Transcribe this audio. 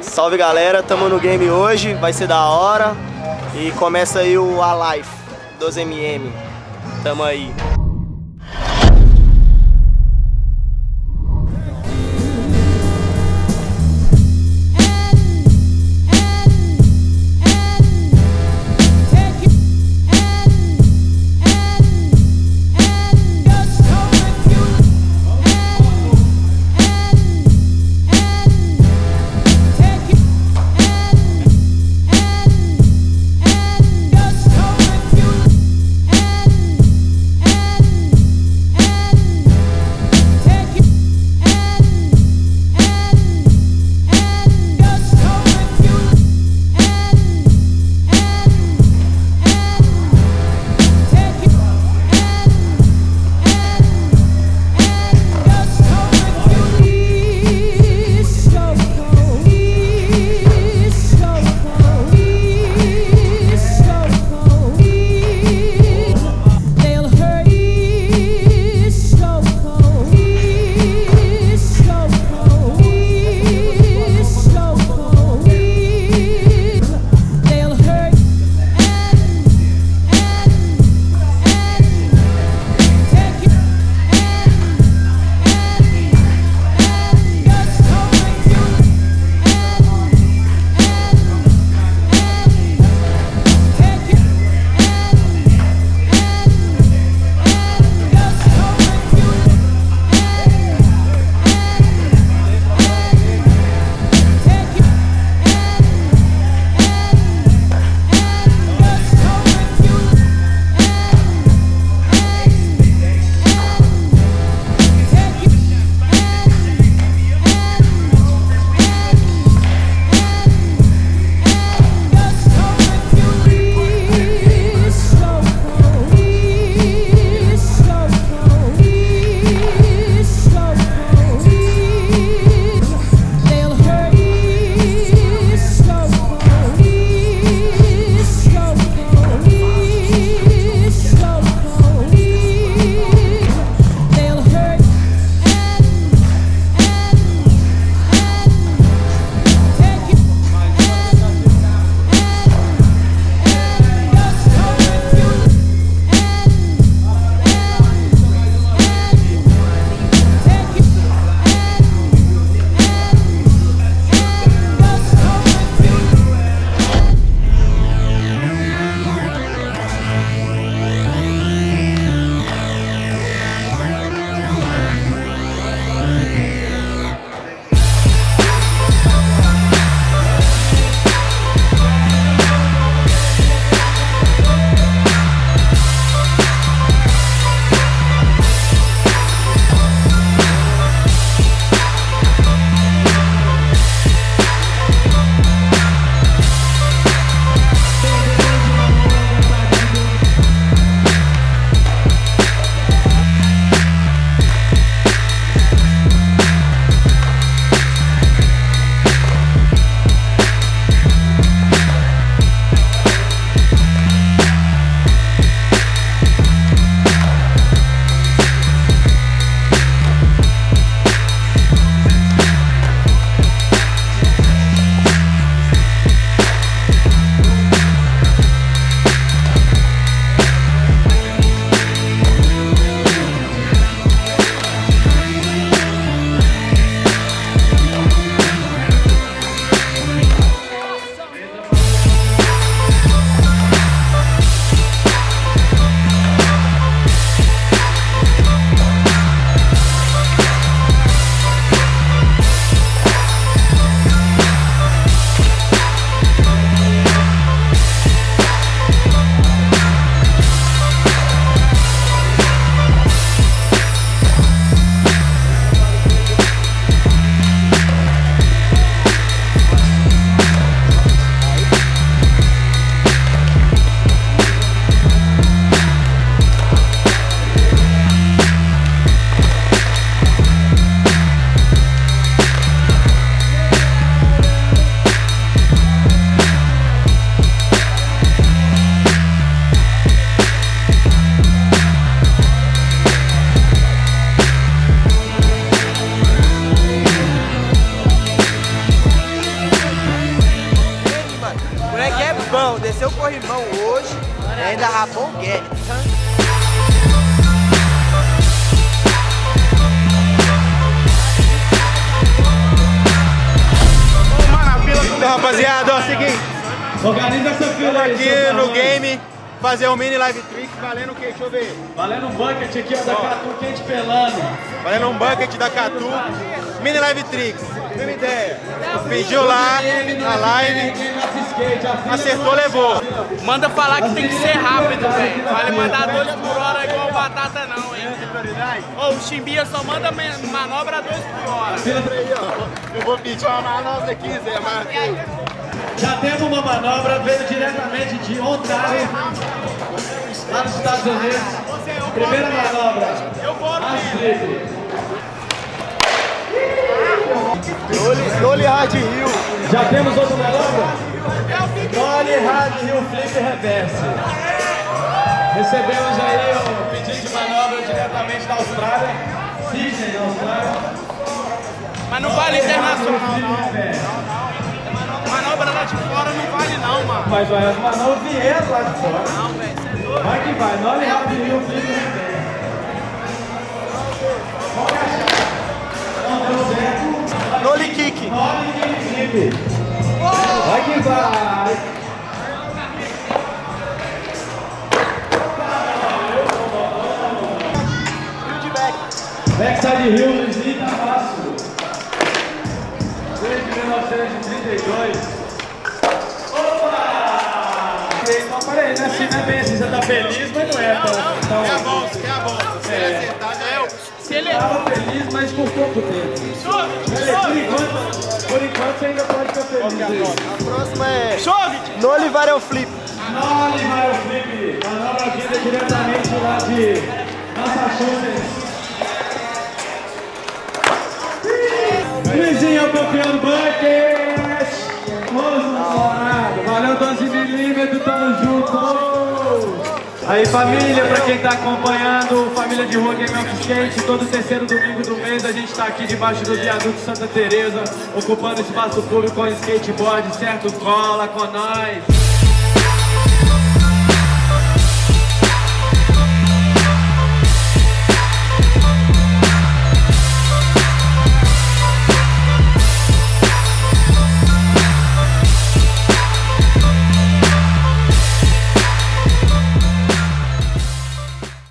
Salve galera, tamo no game hoje, vai ser da hora. E começa aí o A Life dos MM. Tamo aí. Ainda rapou o Guedes. Então, rapaziada, ó, é o seguinte. Organiza essa fila aí. Aqui no game, fazer um mini live trick valendo o quê? Deixa eu ver. Valendo um bucket aqui, ó, da Catu quente pelando. Valendo um bucket da Catu. Mini live tricks. Mesma ideia. Pediu lá na live. Acertou, levou. Manda falar que tem que ser rápido, velho. Vale mandar dois por hora igual batata não, hein? Ô, o Chimbinha só manda manobra dois por hora. Eu vou pedir uma manobra aqui, Zé Marcos. Já temos uma manobra, veio diretamente de Ontário, lá nos Estados Unidos. Primeira manobra. Nele. Nole Hard Hill. Já temos outra manobra? Nole Hard Hill Flip Reverse. Recebemos aí o pedido de manobra diretamente da Austrália. Sydney, na Austrália. Mas não vale internacional manobra lá de fora não vale não, mano. Mas vai, as manobras vieram lá de fora. Não, velho, você é doido. Vai que vai, não olha rapidinho o flip no pé. Qual a chave? Não deu certo. Nole kick. Nole kick que vai. Backside Hill, Luizinho, tá fácil. Desde 1932. Opa! Então, peraí, né? Assim, não é bem assim, você tá feliz, mas não é tão... tão... Quer a volta, quer a volta. Se ele acertar, já é. Se ele... Tava feliz, mas por pouco tempo. Pode ficar feliz aí. A próxima é Varial Flip. Nole Varial Flip. Manobra vinda diretamente lá de Massachusetts. Aí família, pra quem tá acompanhando, família de Rua Game Skate, todo terceiro domingo do mês a gente tá aqui debaixo do viaduto Santa Teresa, ocupando espaço público com skateboard, certo? Cola com nós!